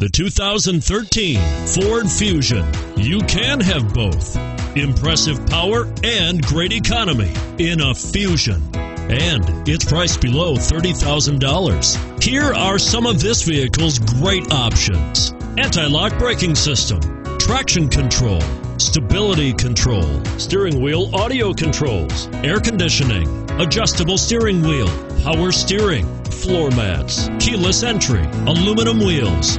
The 2013 Ford Fusion. You can have both impressive power and great economy in a Fusion. And it's priced below $30,000. Here are some of this vehicle's great options anti lock braking system, traction control, stability control, steering wheel audio controls, air conditioning, adjustable steering wheel, power steering, floor mats, keyless entry, aluminum wheels.